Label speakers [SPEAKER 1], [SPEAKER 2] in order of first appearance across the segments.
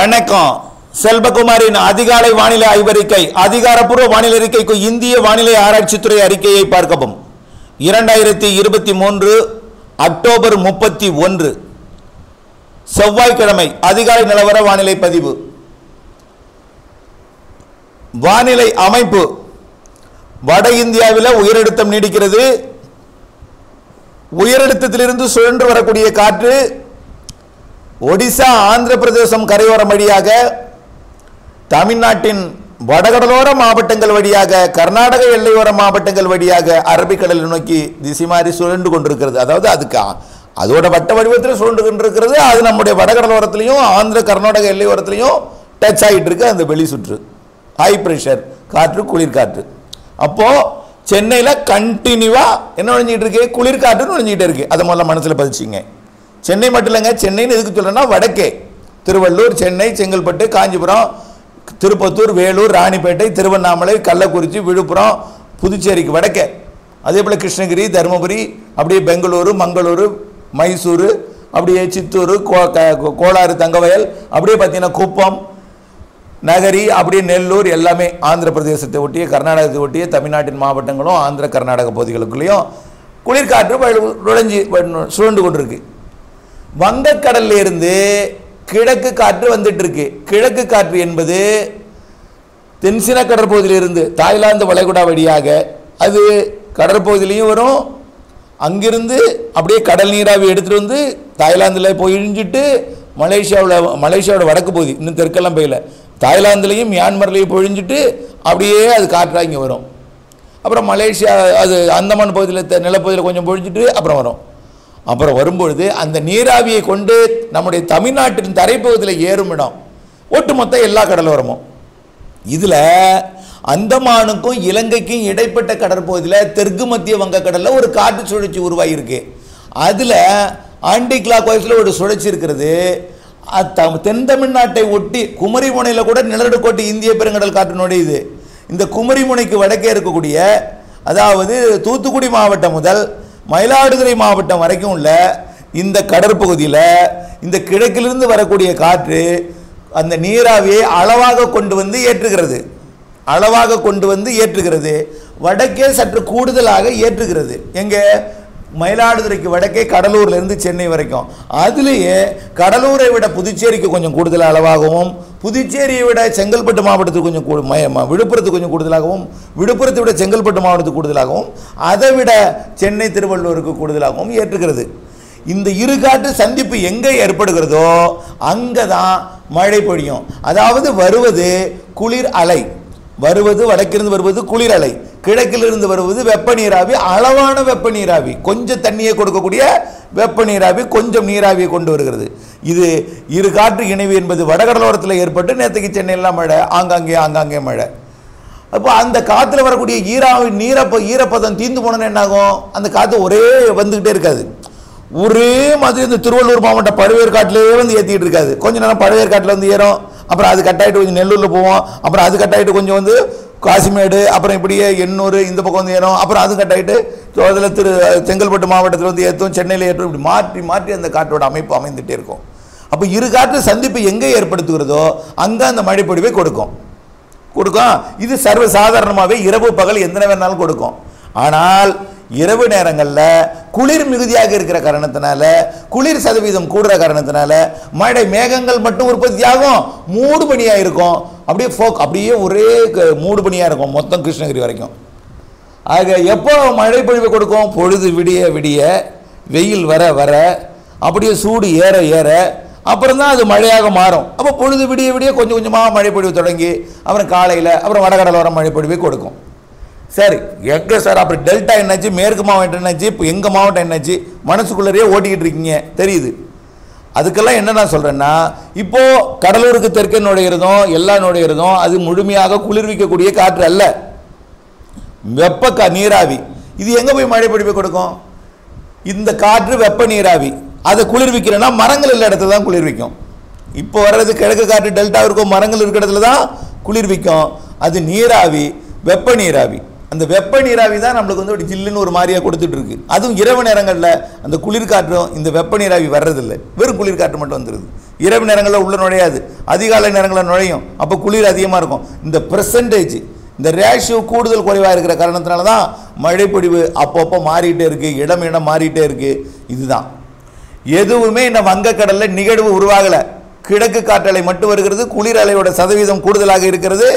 [SPEAKER 1] வணக்கம். செல்வகுமாரின் அதிகாலை வானிலை ஆய்வறிக்கை அதிகாரப்பூர்வ வானிலை அறிக்கைக்கு இந்திய வானிலை ஆராய்ச்சித்துறை அறிக்கையை பார்க்கவும். இரண்டாயிரத்தி இருபத்தி மூன்று அக்டோபர் முப்பத்தி ஒன்று. செவ்வாய்க்கிழமை அதிகாலை நிலவர வானிலை பதிவு. வானிலை அமைப்பு. வட இந்தியாவில் உயரழுத்தம் நீடிக்கிறது. உயரழுத்தத்திலிருந்து சுழன்று வரக்கூடிய காற்று ஒடிசா ஆந்திர பிரதேசம் கரையோரம் வழியாக தமிழ்நாட்டின் வடகடலோர மாவட்டங்கள் வழியாக கர்நாடக எல்லையோர மாவட்டங்கள் வழியாக அரபிக்கடலை நோக்கி திசை மாறி சுழண்டு கொண்டிருக்கிறது. அதாவது அதுக்கு அதோட வட்ட வடிவத்தில் சுழண்டு கொண்டிருக்கிறது. அது நம்முடைய வடகடலோரத்திலையும் ஆந்திர கர்நாடக எல்லையோரத்திலையும் டச் ஆகிட்டு இருக்கு அந்த வெளி சுற்று. ஹை ப்ரெஷர் காற்று குளிர்காற்று. அப்போ சென்னையில் கண்டினியூவாக என்ன நுழைஞ்சிக்கிட்டு இருக்கு? குளிர்காற்று நுழைஞ்சிக்கிட்டே இருக்கு. அதை முதல்ல மனசில் பதிச்சிங்க. சென்னை மட்டும் இல்லைங்க சென்னைன்னு எதுக்கு சொல்கிறேன்னா வடக்கே திருவள்ளூர் சென்னை செங்கல்பட்டு காஞ்சிபுரம் திருப்பத்தூர் வேலூர் ராணிப்பேட்டை திருவண்ணாமலை கள்ளக்குறிச்சி விழுப்புரம் புதுச்சேரிக்கு வடக்கே. அதே போல் கிருஷ்ணகிரி தருமபுரி அப்படியே பெங்களூரு மங்களூரு மைசூரு அப்படியே சித்தூர் கோ கோலாறு தங்கவயல் அப்படியே பார்த்தீங்கன்னா குப்பம் நகரி அப்படியே நெல்லூர் எல்லாமே ஆந்திர பிரதேசத்தை ஒட்டிய கர்நாடகத்தை ஒட்டிய தமிழ்நாட்டின் மாவட்டங்களும் ஆந்திர கர்நாடக பகுதிகளுக்குள்ளேயும் குளிர்காற்று நுழைஞ்சி வ- சுழண்டு கொண்டிருக்கு. வங்கக்கடல்ல இருந்து கிழக்கு காற்று வந்துட்டு இருக்கு கிழக்கு காற்று என்பது தென்சின கடற்பகுதியிலிருந்து தாய்லாந்து வளைகுடா வழியாக. அது கடற்பகுதியிலையும் வரும். அங்கிருந்து அப்படியே கடல் நீராவி எடுத்துகிட்டு வந்து தாய்லாந்தில் போய் இழிஞ்சிட்டு மலேசியாவில் மலேசியாவோட வடக்கு பகுதி இன்னும் தெற்கெல்லாம் போயில. தாய்லாந்துலேயும் மியான்மர்லேயும் பொழிஞ்சிட்டு அப்படியே அது காற்றாக இங்கே வரும். அப்புறம் மலேசியா அது அந்தமான் பகுதியில் நிலப்பகுதியில் கொஞ்சம் பொழிஞ்சிட்டு அப்புறம் வரும். அப்புறம் வரும்பொழுது அந்த நீராவியை கொண்டு நம்முடைய தமிழ்நாட்டின் தரைப்பகுதியில் ஏறும் இடம். ஒட்டுமொத்த எல்லா கடலோரமும். இதில் அந்தமானுக்கும் இலங்கைக்கும் இடைப்பட்ட கடற்பகுதியில் தெற்கு மத்திய வங்கக்கடலில் ஒரு காற்று சுழற்சி உருவாகியிருக்கு அதில் ஆண்டி கிளாக் வைஸில் ஒரு சுழற்சி இருக்கிறது. தென் தமிழ்நாட்டை ஒட்டி குமரிமுனையில் கூட நிலநடுக்கோட்டு இந்திய பெருங்கடல் காற்று நுழையுது. இந்த குமரிமுனைக்கு வடக்கே இருக்கக்கூடிய அதாவது தூத்துக்குடி மாவட்டம் முதல் மயிலாடுதுறை மாவட்டம் வரைக்கும் உள்ள இந்த கடற்பகுதியில் இந்த கிழக்கிலிருந்து வரக்கூடிய காற்று அந்த நீராவியை அளவாக கொண்டு வந்து ஏற்றுகிறது. அளவாக கொண்டு வந்து ஏற்றுகிறது. வடக்கே சற்று கூடுதலாக ஏற்றுகிறது. எங்கே? மயிலாடுதுறைக்கு வடக்கே கடலூர்லேருந்து சென்னை வரைக்கும். அதுலேயே கடலூரை விட புதுச்சேரிக்கு கொஞ்சம் கூடுதல் அளவாகவும் புதுச்சேரியை விட செங்கல்பட்டு மாவட்டத்துக்கு கொஞ்சம் கூ- விழுப்புரத்துக்கு கொஞ்சம் கூடுதலாகவும் விழுப்புரத்தை விட செங்கல்பட்டு மாவட்டத்துக்கு கூடுதலாகவும் அதை விட சென்னை திருவள்ளூருக்கு கூடுதலாகவும் ஏற்றுகிறது. இந்த இரு காற்று சந்திப்பு எங்கே ஏற்படுகிறதோ அங்கே தான் மழை பொழியும். அதாவது வருவது குளிர் அலை. வருவது வடக்கிருந்து வருவது குளிர் அலை. கிழக்கிலிருந்து வருவது வெப்ப நீராவி அளவான வெப்ப நீராவி கொஞ்சம் தண்ணியை கொடுக்கக்கூடிய வெப்ப நீராவி கொஞ்சம் நீராவியை கொண்டு வருகிறது. இது இரு காற்று இணைவு என்பது வடகடலோரத்தில் ஏற்பட்டு நேற்றுக்கு சென்னையெல்லாம் மழை ஆங்காங்கே ஆங்காங்கே மழை. அப்போ அந்த காற்றுல வரக்கூடிய ஈராவி நீரப்ப ஈரப்பதம் தீந்து போனோன்னு என்னாகும்? அந்த காற்று ஒரே வந்துக்கிட்டே இருக்காது. ஒரே மாதிரி இந்த திருவள்ளூர் மாவட்டம் பழுவேற்காட்டிலேயே வந்து ஏற்றிக்கிட்டு இருக்காது. கொஞ்ச நேரம் பழுவேற்காட்டில் வந்து ஏறும். அப்புறம் அது கட்டாயிட்டு கொஞ்சம் நெல்லூரில் போவோம். அப்புறம் அது கட்டாயிட்டு கொஞ்சம் வந்து காசிமேடு அப்புறம் இப்படியே எண்ணூர் இந்த பக்கம் வந்து ஏறும். அப்புறம் அது கட்டாயிட்டு அதில் திரு செங்கல்பட்டு மாவட்டத்தில் வந்து ஏற்றும் சென்னையில் ஏற்றும் இப்படி மாற்றி மாற்றி அந்த காற்றோட அமைப்பு அமைந்துகிட்டே இருக்கும். அப்போ இரு காற்று சந்திப்பு எங்கே ஏற்படுத்துகிறதோ அங்கே அந்த மழைப்பொழிவை கொடுக்கும். கொடுக்கும். இது சர்வ சாதாரணமாகவே இரவு பகல் எந்த வேணாலும் கொடுக்கும். ஆனால் இரவு நேரங்களில் குளிர் மிகுதியாக இருக்கிற காரணத்தினால குளிர் சதவீதம் கூடுற காரணத்தினால மழை மேகங்கள் மட்டும் உற்பத்தியாகும் மூடு பணியாக இருக்கும். அப்படியே ஃபோக் அப்படியே ஒரே க- மூடு பணியாக இருக்கும் மொத்தம் கிருஷ்ணகிரி வரைக்கும். ஆக எப்போ மழை பொழிவு கொடுக்கும்? பொழுது விடிய விடிய வெயில் வர வர அப்படியே சூடு ஏற ஏற அப்புறம் தான் அது மழையாக மாறும். அப்போ பொழுது விடிய விடிய கொஞ்சம் கொஞ்சமாக மழை பொழிவு தொடங்கி அப்புறம் காலையில் அப்புறம் வடகடலோரம் மழை பொழிவை கொடுக்கும். சரி எங்கே சார் அப்படி டெல்டா என்னாச்சு மேற்கு மாவட்டம் என்னாச்சு இப்போ எங்கள் மாவட்டம் என்னாச்சு மனசுக்குள்ளேயே ஓட்டிக்கிட்டு இருக்கீங்க தெரியுது. அதுக்கெல்லாம் என்ன நான் சொல்கிறேன்னா இப்போது கடலூருக்கு தெற்கே நுழையிறதும் எல்லா நுழையிறதும் அது முழுமையாக குளிர்விக்கக்கூடிய காற்று அல்ல. வெப்ப கா நீராவி. இது எங்கே போய் மழை பொழிவை கொடுக்கும்? இந்த காற்று வெப்ப நீராவி. அதை குளிர்விக்கிறேன்னா மரங்கள் இல்லை இடத்துல தான் குளிர்விக்கும். இப்போ வர்றது கிழக்கு காற்று டெல்டா இருக்கும் மரங்கள் இருக்கிற இடத்துல தான் குளிர்விக்கும். அது நீராவி வெப்ப நீராவி. அந்த வெப்ப நீராவி தான் நம்மளுக்கு வந்து ஒரு ஜில்லுன்னு ஒரு மாதிரியாக கொடுத்துட்ருக்கு அதுவும் இரவு நேரங்களில் அந்த குளிர்காற்றும் இந்த வெப்ப நீராவி வர்றதில்லை. வெறும் குளிர்காற்று மட்டும் வந்துடுது இரவு நேரங்களில் உள்ளே நுழையாது. அதிகாலை நேரங்களில் நுழையும். அப்போ குளிர் அதிகமாக இருக்கும். இந்த பெர்சன்டேஜ் இந்த ரேஷியோ கூடுதல் குறைவாக இருக்கிற காரணத்தினால தான் மழைப்பொழிவு அப்பப்போ மாறிட்டே இருக்குது இடம் இடம் மாறிட்டே இருக்குது இதுதான். எதுவுமே இந்த வங்கக்கடலில் நிகழ்வு உருவாகலை. கிழக்கு காற்றலை மட்டும் வருகிறது. குளிர் அலையோட சதவீதம் கூடுதலாக இருக்கிறது.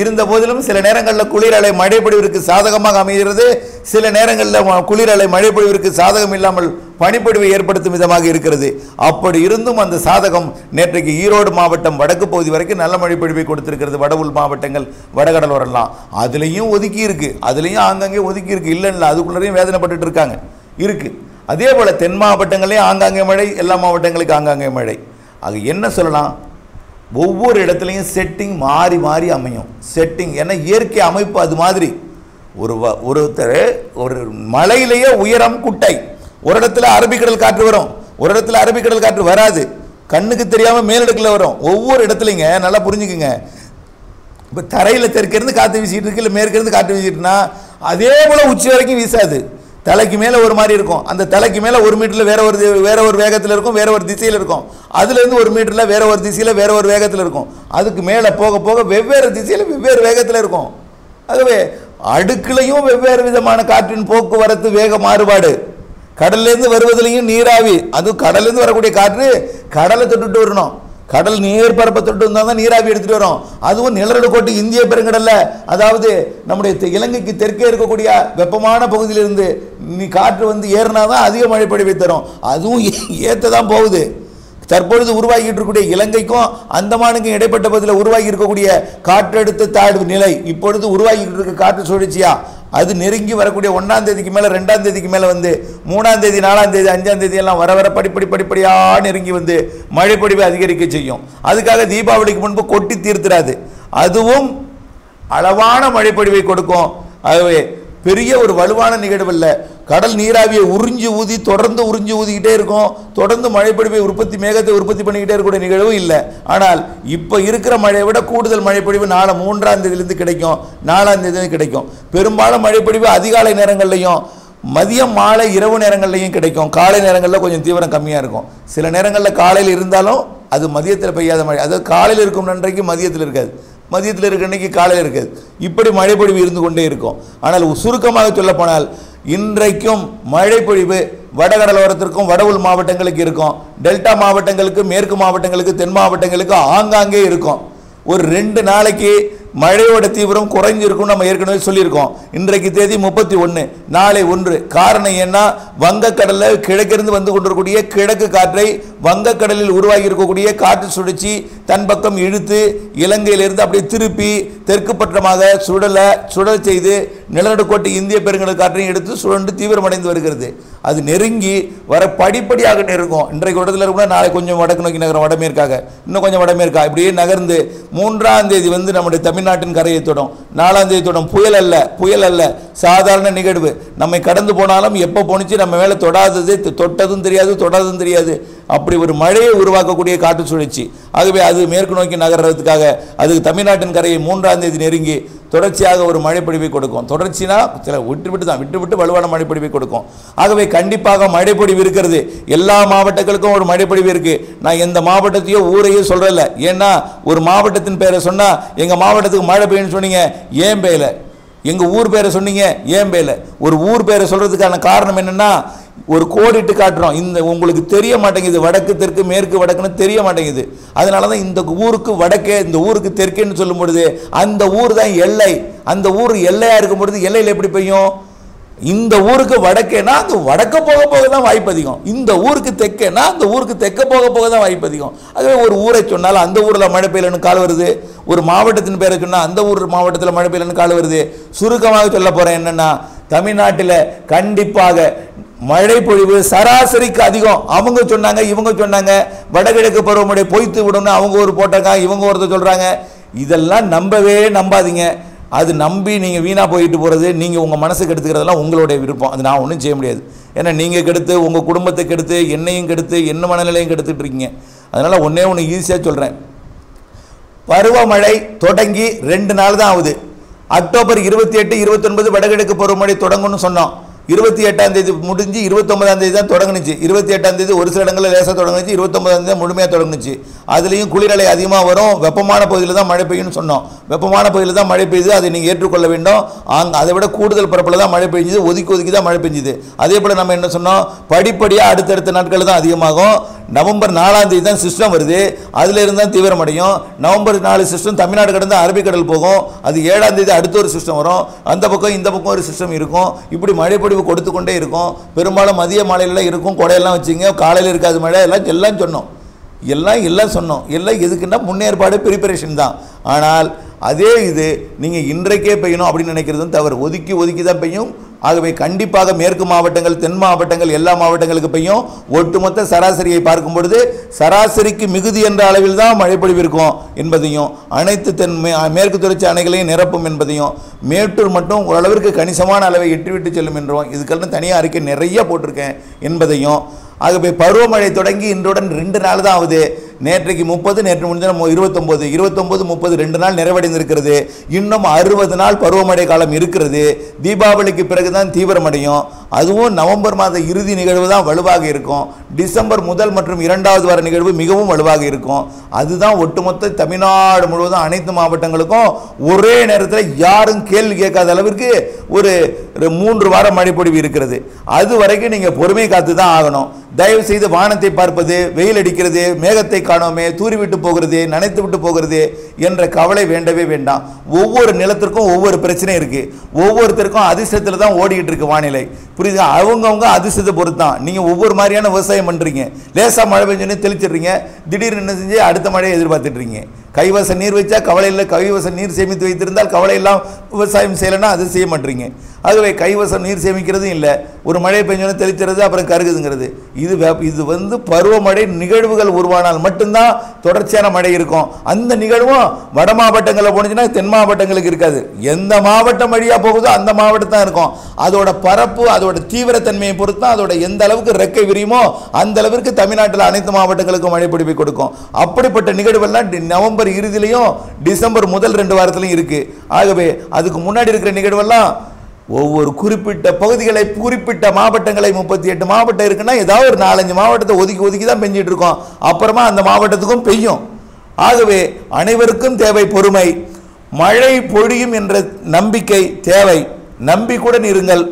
[SPEAKER 1] இருந்த போதிலும் சில நேரங்களில் குளிர் அலை மழைப்பொழிவிற்கு சாதகமாக அமைகிறது. சில நேரங்களில் குளிர் அலை மழைப்பொழிவிற்கு சாதகம் இல்லாமல் பனிப்பொழிவை ஏற்படுத்தும் விதமாக இருக்கிறது. அப்படி இருந்தும் அந்த சாதகம் நேற்றைக்கு ஈரோடு மாவட்டம் வடக்கு பகுதி வரைக்கும் நல்ல மழைப்பொழிவை கொடுத்திருக்கிறது. வட உள் மாவட்டங்கள் வடகடலோரெல்லாம். அதுலேயும் ஒதுக்கி இருக்கு. அதுலேயும் ஆங்காங்கே ஒதுக்கி இருக்கு. இல்லை இல்லை அதுக்குள்ளேயும் வேதனைப்பட்டுட்டு இருக்காங்க. இருக்குது அதே போல் தென் மாவட்டங்களே ஆங்காங்கே மழை எல்லா மாவட்டங்களுக்கு ஆங்காங்கே மழை. அது என்ன சொல்லலாம்? ஒவ்வொரு இடத்துலையும் செட்டிங் மாறி மாறி அமையும். செட்டிங் ஏன்னா இயற்கை அமைப்பு அது மாதிரி. ஒரு ஒருத்தர் ஒரு மலையிலேயே உயரம் குட்டை. ஒரு இடத்துல அரபிக்கடல் காற்று வரும். ஒரு இடத்துல அரபிக்கடல் காற்று வராது. கண்ணுக்கு தெரியாமல் மேலடுக்கில் வரும். ஒவ்வொரு இடத்துலைங்க நல்லா புரிஞ்சுக்குங்க. இப்போ தரையில் தெற்கிருந்து காற்று வீசிட்டு இருக்கு இல்லை மேற்கிருந்து காற்று வீசிட்டுனா அதே போல் உச்சி வரைக்கும் வீசாது. தலைக்கு மேலே ஒரு மாதிரி இருக்கும். அந்த தலைக்கு மேலே ஒரு மீட்டரில் வேற ஒரு வேற ஒரு வேகத்தில் இருக்கும் வேற ஒரு திசையில் இருக்கும். அதுலேருந்து ஒரு மீட்டரில் வேற ஒரு திசையில் வேற ஒரு வேகத்தில் இருக்கும். அதுக்கு மேலே போக போக வெவ்வேறு திசையில் வெவ்வேறு வேகத்தில் இருக்கும். ஆகவே அடுக்குலையும் வெவ்வேறு விதமான காற்றின் போக்குவரத்து வேக மாறுபாடு. கடல்லேருந்து வருவதிலையும் நீராவி. அதுவும் கடல்லேருந்து வரக்கூடிய காற்று கடலை தொட்டுட்டு வரணும். கடல் நீர்பரப்பு தொட்டு வந்தால் தான் நீராவி எடுத்துகிட்டு வரும். அதுவும் நிலநடுக்கோட்டு இந்திய பெருங்கடல்ல. அதாவது நம்முடைய இலங்கைக்கு தெற்கே இருக்கக்கூடிய வெப்பமான பகுதியிலிருந்து நீ காற்று வந்து ஏறினா தான் அதிக மழை பொழிவை தரும். அதுவும் ஏற்ற தான் போகுது. தற்பொழுது உருவாகிட்டு இருக்கக்கூடிய இலங்கைக்கும் அந்தமானுக்கும் இடைப்பட்ட பகுதியில் உருவாகி இருக்கக்கூடிய காற்றழுத்த தாழ்வு நிலை இப்பொழுது உருவாகிட்டு இருக்க காற்று சுழற்சியா? அது நெருங்கி வரக்கூடிய ஒன்றாம் தேதிக்கு மேலே ரெண்டாம் தேதிக்கு மேலே வந்து மூணாம் தேதி நாலாம் தேதி அஞ்சாம் தேதி எல்லாம் வர வர படிப்படி படிப்படியாக நெருங்கி வந்து மழைப்பொழிவை அதிகரிக்க செய்யும். அதுக்காக தீபாவளிக்கு முன்பு கொட்டி தீர்த்துறாது அதுவும் அளவான மழைப்பொழிவை கொடுக்கும். ஆகவே பெரிய ஒரு வலுவான நிகழ்வு இல்லை. கடல் நீராவியை உறிஞ்சி ஊதி தொடர்ந்து உறிஞ்சி ஊதிக்கிட்டே இருக்கும். தொடர்ந்து மழைப்பொழிவை உற்பத்தி மேகத்தை உற்பத்தி பண்ணிக்கிட்டே இருக்கக்கூடிய நிகழ்வும் இல்லை. ஆனால் இப்போ இருக்கிற மழையை விட கூடுதல் மழைப்பொழிவு நாளை மூன்றாம் தேதியிலேருந்து கிடைக்கும். நாலாம் தேதியிலேருந்து கிடைக்கும். பெரும்பாலும் மழைப்பொழிவு அதிகாலை நேரங்கள்லையும் மதியம் மாலை இரவு நேரங்கள்லையும் கிடைக்கும். காலை நேரங்களில் கொஞ்சம் தீவிரம் கம்மியாக இருக்கும். சில நேரங்களில் காலையில் இருந்தாலும் அது மதியத்தில் பெய்யாத மழை. அதாவது காலையில் இருக்கும் நன்றைக்கு மதியத்தில் இருக்காது. மதியத்தில் இருக்க அன்றைக்கி காலையில் இருக்காது. இப்படி மழைப்பொழிவு இருந்து கொண்டே இருக்கும். ஆனால் சுருக்கமாக சொல்லப்போனால் இன்றைக்கும் மழைப்பொழிவு வடகடலோரத்திற்கும் வட மாவட்டங்களுக்கு இருக்கும். டெல்டா மாவட்டங்களுக்கு மேற்கு மாவட்டங்களுக்கு தென் மாவட்டங்களுக்கு ஆங்காங்கே இருக்கும். ஒரு ரெண்டு நாளைக்கு மழையோட தீவிரம் குறைஞ்சிருக்கும் நம்ம ஏற்கனவே சொல்லியிருக்கோம். இன்றைக்கு தேதி முப்பத்தி ஒன்று நாளை ஒன்று. காரணம் என்ன? வங்கக்கடலில் கிழக்கிருந்து வந்து கொண்டிருக்கக்கூடிய கிழக்கு காற்றை வங்கக்கடலில் உருவாகி இருக்கக்கூடிய காற்று சுழற்சி தன் பக்கம் இழுத்து இலங்கையிலிருந்து அப்படியே திருப்பி தெற்கு பற்றமாக சுடலை சுழல் செய்து நிலநடுக்கோட்டு இந்திய பெருங்கடல் காற்றையும் எடுத்து சுழன்று தீவிரமடைந்து வருகிறது. அது நெருங்கி வர படிப்படியாக நெருங்கும் இன்றைக்கு இடத்துல கூட நாளை கொஞ்சம் வடக்கு நோக்கி நகரம் வடமேற்காக. இன்னும் கொஞ்சம் வடமேற்கா. இப்படியே நகர்ந்து மூன்றாம் தேதி வந்து நம்முடைய தமிழ்நாட்டின் கரையை தொடும். நாலாம் தேதி புயல் அல்ல புயல் அல்ல சாதாரண நிகழ்வு. நம்மை கடந்து போனாலும் எப்போ போணுச்சு நம்ம மேலே தொடாதது தொட்டதும் தெரியாது தொடாததும் தெரியாது. அப்படி ஒரு மழையை உருவாக்கக்கூடிய காற்று சுழற்சி. ஆகவே அது மேற்கு நோக்கி நகர்றதுக்காக அதுக்கு தமிழ்நாட்டின் கரையை மூன்றாம் தேதி நெருங்கி தொடர்ச்சியாக ஒரு மழைப்பொழிவை கொடுக்கும். தொடர்ச்சினா சில விட்டு விட்டு தான் விட்டு விட்டு வலுவான மழைப்பொழிவை கொடுக்கும். ஆகவே கண்டிப்பாக மழைப்பொழிவு இருக்கிறது. எல்லா மாவட்டங்களுக்கும் ஒரு மழைப்பொழிவு இருக்குது நான் எந்த மாவட்டத்தையோ ஊரையோ சொல்கிறல்ல ஏன்னா ஒரு மாவட்டத்தின் பேரை சொன்னால் எங்கள் மாவட்டத்துக்கு மழை பெய்யும்னு சொன்னீங்க ஏன் எங்கள் ஊர் பேரை சொன்னீங்க ஏன் ஒரு ஊர் பேரை சொல்கிறதுக்கான காரணம் என்னென்னா ஒரு கோடிட்டு காட்டுறோம். இந்த உங்களுக்கு தெரிய மாட்டேங்குது வடக்கு தெற்கு மேற்கு வடக்குன்னு தெரிய மாட்டேங்குது. அதனால தான் இந்த ஊருக்கு வடக்கே இந்த ஊருக்கு தெற்கேன்னு சொல்லும் பொழுது அந்த ஊர் தான் எல்லை. அந்த ஊர் எல்லையாக இருக்கும் பொழுது எல்லையில் எப்படி பெய்யும்? இந்த ஊருக்கு வடக்கேனா அந்த வடக்க போக போக தான் வாய்ப்பு அதிகம். இந்த ஊருக்கு தெக்கேனா அந்த ஊருக்கு தெற்க போக போக தான் வாய்ப்பு அதிகம். அதுவே ஒரு ஊரை சொன்னாலும் அந்த ஊரில் மழை பெய்யலன்னு கால் வருது. ஒரு மாவட்டத்தின் பேரை சொன்னால் அந்த ஊர் மாவட்டத்தில் மழை பெய்யலன்னு கால் வருது. சுருக்கமாக சொல்ல போகிறேன் என்னன்னா தமிழ்நாட்டில் கண்டிப்பாக மழை பொழிவு சராசரிக்கு அதிகம். அவங்க சொன்னாங்க இவங்க சொன்னாங்க. வடகிழக்கு பருவமழை பொய்த்து விடணும்னு அவங்க ஒரு போட்டாங்க இவங்க ஒருத்தர் சொல்கிறாங்க இதெல்லாம் நம்பவே நம்பாதீங்க. அது நம்பி நீங்கள் வீணாக போயிட்டு போகிறது நீங்கள் உங்கள் மனசு கெடுத்துக்கிறதெல்லாம் உங்களுடைய விருப்பம். அது நான் ஒன்றும் செய்ய முடியாது. ஏன்னா நீங்கள் கெடுத்து உங்கள் குடும்பத்தை கெடுத்து என்னையும் கெடுத்து என்ன மனநிலையும் கெடுத்துட்டு இருக்கீங்க. அதனால் ஒன்றே ஒன்று ஈஸியாக சொல்கிறேன் பருவமழை தொடங்கி ரெண்டு நாள் தான் ஆகுது. அக்டோபர் இருபத்தி எட்டு இருபத்தொன்பது வடகிழக்கு பருவமழை தொடங்கும்னு சொன்னோம். இருபத்தி எட்டாம் தேதி முடிஞ்சு இருபத்தொன்பதாம் தேதி தான் தொடங்குனுச்சு. இருபத்தி எட்டாம் தேதி ஒரு சில இடங்களில் லேசாக தொடங்குச்சு இருபத்தொன்பதாம் தேதி முழுமையாக தொடங்குச்சு அதுலேயும் குளிரலை அதிகமாக வரும். வெப்பமான பகுதியில் தான் மழை பெய்யும்னு சொன்னோம். வெப்பமான பகுதியில் தான் மழை பெய்யுது. அதை நீங்கள் ஏற்றுக்கொள்ள வேண்டும். அங்க அதை விட கூடுதல் பரப்பில் தான் மழை பெய்ஞ்சுது. ஒதுக்கி ஒதுக்கி தான் மழை பெஞ்சுது அதே போல் நம்ம என்ன சொன்னோம்? படிப்படியாக அடுத்தடுத்த நாட்கள் தான் அதிகமாகும். நவம்பர் நாலாம் தேதி தான் சிஸ்டம் வருது. அதில் இருந்து தான் தீவிரமடையும் நவம்பர் நாலு சிஸ்டம் தமிழ்நாடு கடந்து அரபிக்கடல் போகும். அது ஏழாம் தேதி அடுத்த ஒரு சிஸ்டம் வரும். அந்த பக்கம் இந்த பக்கம் ஒரு சிஸ்டம் இருக்கும். இப்படி மழைப்பொழிவு கொடுத்து கொண்டே இருக்கும். பெரும்பாலும் மதிய மாலையில இருக்கும். கொடையெல்லாம் வச்சுங்க. காலையில் இருக்காது மழை. எல்லாம் எல்லாம் சொன்னோம். எல்லாம் எல்லாம் சொன்னோம். எல்லாம் எதுக்குன்னா முன்னேற்பாடு ப்ரிப்பரேஷன் தான். ஆனால் அதே இது நீங்கள் இன்றைக்கே பெய்யணும் அப்படின்னு நினைக்கிறதும் தவறு. ஒதுக்கி ஒதுக்கி தான் பெய்யும். ஆகவே கண்டிப்பாக மேற்கு மாவட்டங்கள் தென் மாவட்டங்கள் எல்லா மாவட்டங்களுக்கு பெய்யும் ஒட்டுமொத்த சராசரியை பார்க்கும் பொழுது சராசரிக்கு மிகுதி என்ற அளவில் தான் மழைப்பொழிவு இருக்கும் என்பதையும் அனைத்து தென் மேற்கு தொடர்ச்சி அணைகளையும் நிரப்பும் என்பதையும் மேட்டூர் மட்டும் ஓரளவிற்கு கணிசமான அளவை எட்டிவிட்டு செல்லும் என்றும் இதுக்கெல்லாம் தனியாக அறிக்கை நிறைய போட்டிருக்கேன் என்பதையும் ஆகவே பருவமழை தொடங்கி இன்றுடன் ரெண்டு நாள் தான் ஆகுது. நேற்றைக்கு முப்பது நேற்று முடிஞ்ச இருபத்தொம்போது. இருபத்தொம்போது முப்பது ரெண்டு நாள் நிறைவடைந்திருக்கிறது. இன்னும் அறுபது நாள் பருவமழை காலம் இருக்கிறது. தீபாவளிக்கு பிறகுதான் தீவிரமடையும். அதுவும் நவம்பர் மாத இறுதி நிகழ்வு தான் வலுவாக இருக்கும். டிசம்பர் முதல் மற்றும் இரண்டாவது வார நிகழ்வு மிகவும் வலுவாக இருக்கும். அதுதான் ஒட்டுமொத்த தமிழ்நாடு முழுவதும் அனைத்து மாவட்டங்களுக்கும் ஒரே நேரத்தில் யாரும் கேள்வி கேட்காத அளவிற்கு ஒரு ஒரு மூன்று வாரம் மழைப்பொழிவு இருக்கிறது. அது வரைக்கும் நீங்கள் பொறுமை காத்து தான் ஆகணும். தயவு செய்து வானத்தை பார்ப்பது வெயில் அடிக்கிறது மேகத்தை காணோமே தூரி விட்டு போகிறது நனைத்து விட்டு போகிறது என்ற கவலை வேண்டவே வேண்டாம். ஒவ்வொரு நிலத்திற்கும் ஒவ்வொரு பிரச்சனை இருக்குது ஒவ்வொருத்தருக்கும் அதிர்ஷ்டத்தில் தான் ஓடிக்கிட்டு இருக்கு வானிலை. புரியுதா? அவங்கவுங்க அதிர்ஷ்டத்தை பொறுத்தான். நீங்கள் ஒவ்வொரு மாதிரியான விவசாயம் பண்ணுறீங்க லேசாக மழை பெஞ்சோன்னே தெளிச்சிடுறீங்க. திடீர்னு என்ன செஞ்சு அடுத்த மழையை எதிர்பார்த்துட்றீங்க கைவச நீர் வச்சா கவலை இல்லை. கைவச நீர் சேமித்து வைத்திருந்தால் கவலை எல்லாம் விவசாயம் செய்யலைன்னா அது செய்ய மாட்டீங்க. ஆகவே கைவசம் நீர் சேமிக்கிறதும் இல்லை. ஒரு மழை பெஞ்சோன்னு தெளிக்கிறது அப்புறம் கருகுதுங்கிறது. இது இது வந்து பருவமழை நிகழ்வுகள் உருவானால் மட்டும்தான் தொடர்ச்சியான மழை இருக்கும். அந்த நிகழ்வும் வட மாவட்டங்களில் போனுச்சுன்னா தென் மாவட்டங்களுக்கு இருக்காது. எந்த மாவட்டம் வழியாக போகுதோ அந்த மாவட்டம் தான் இருக்கும். அதோட பரப்பு அதோட தீவிரத்தன்மையை பொறுத்து தான் அதோட எந்த அளவுக்கு ரெக்கை விரியுமோ அந்த அளவிற்கு தமிழ்நாட்டில் அனைத்து மாவட்டங்களுக்கும் மழை பிடிப்பை கொடுக்கும். அப்படிப்பட்ட நிகழ்வெல்லாம் டி- டிசம்பர் இறுதியிலையும் டிசம்பர் முதல் ரெண்டு வாரத்திலையும் இருக்கு. ஆகவே அதுக்கு முன்னாடி இருக்கிற நிகழ்வெல்லாம் ஒவ்வொரு குறிப்பிட்ட பகுதிகளை குறிப்பிட்ட மாவட்டங்களை முப்பத்தி எட்டு மாவட்டம் இருக்குன்னா ஏதாவது ஒரு நாலஞ்சு மாவட்டத்தை ஒதுக்கி ஒதுக்கி தான் பெஞ்சிட்டு இருக்கோம். அப்புறமா அந்த மாவட்டத்துக்கும் பெய்யும். ஆகவே அனைவருக்கும் தேவை பொறுமை. மழை பொழியும் என்ற நம்பிக்கை தேவை. நம்பிக்குடன் இருங்கள்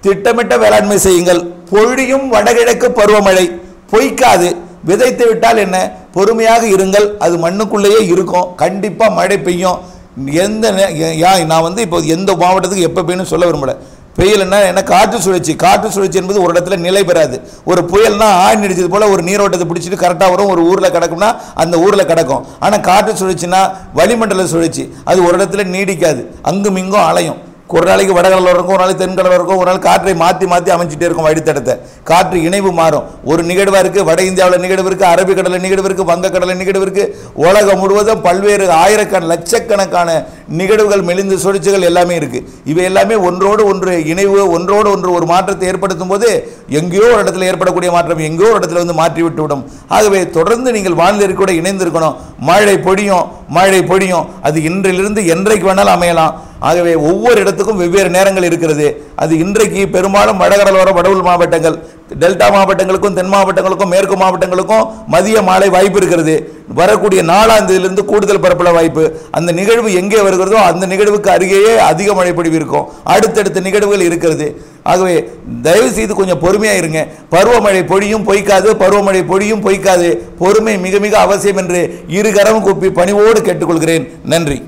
[SPEAKER 1] திட்டமிட்ட வேளாண்மை செய்யுங்கள். பொழியும் வடகிழக்கு பருவமழை பொய்க்காது. விதைத்து விட்டால் என்ன? பொறுமையாக இருங்கள். அது மண்ணுக்குள்ளேயே இருக்கும். கண்டிப்பாக மழை பெய்யும். எந்த நே- யா நான் வந்து இப்போ எந்த மாவட்டத்துக்கு எப்போ பெய்யணும் சொல்ல விரும்பல. பெய்யலைன்னா என்ன காற்று சுழற்சி. காற்று சுழற்சி என்பது ஒரு இடத்துல நிலை பெறாது. ஒரு புயல்னா ஆணி அடிச்சது போல் ஒரு நீரோட்டத்தை பிடிச்சிட்டு கரெக்டாக வரும். ஒரு ஊரில் கிடக்கும்னா அந்த ஊரில் கிடக்கும். ஆனால் காற்று சுழற்சினா வளிமண்டல சுழற்சி. அது ஒரு இடத்துல நீடிக்காது. அங்கும் இங்கும் அலையும். ஒரு நாளைக்கு வடகடலில் இருக்கும் ஒரு நாளைக்கு தென்கடலில் இருக்கும் ஒரு நாள் காற்றை மாற்றி மாற்றி அமைச்சிட்டே இருக்கும் வழித்தடத்தை. காற்று இணைவு மாறும். ஒரு நிகழ்வாக இருக்குது வட இந்தியாவில் நிகழ்வு இருக்குது அரபிக்கடலில் நிகழ்வு இருக்குது வங்கக்கடலில் நிகழ்வு இருக்குது உலகம் முழுவதும் பல்வேறு ஆயிரக்கண லட்சக்கணக்கான நிகழ்வுகள் மெலிந்து சுழற்சிகள் எல்லாமே இருக்குது இவை எல்லாமே ஒன்றோடு ஒன்று இணைவு ஒன்றோடு ஒன்று ஒரு மாற்றத்தை ஏற்படுத்தும் போது எங்கேயோ ஒரு இடத்துல ஏற்படக்கூடிய மாற்றம் எங்கேயோ ஒரு இடத்துல வந்து மாற்றி விட்டுவிடும் ஆகவே தொடர்ந்து நீங்கள் வானிலை கூட இணைந்திருக்கணும். மழை பொடியும் மழை பொடியும் அது இன்றிலிருந்து என்றைக்கு வேணாலும் அமையலாம். ஆகவே ஒவ்வொரு இடத்துக்கும் வெவ்வேறு நேரங்கள் இருக்கிறது. அது இன்றைக்கு பெரும்பாலும் வடகடலோர வடவுள் மாவட்டங்கள் டெல்டா மாவட்டங்களுக்கும் தென் மாவட்டங்களுக்கும் மேற்கு மாவட்டங்களுக்கும் மதிய மாலை வாய்ப்பு இருக்கிறது. வரக்கூடிய நாலாம் தேதியிலிருந்து கூடுதல் பரப்பள வாய்ப்பு. அந்த நிகழ்வு எங்கே வருகிறதோ அந்த நிகழ்வுக்கு அருகேயே அதிக மழைப்பொழிவு இருக்கும். அடுத்தடுத்த நிகழ்வுகள் இருக்கிறது. ஆகவே தயவு செய்து கொஞ்சம் பொறுமையாக இருங்க. பருவமழை பொழியும் பொய்க்காது. பருவமழை பொழியும் பொய்க்காது. பொறுமை மிக மிக அவசியம் என்று இருகரம் கூப்பி பணிவோடு கேட்டுக்கொள்கிறேன். நன்றி.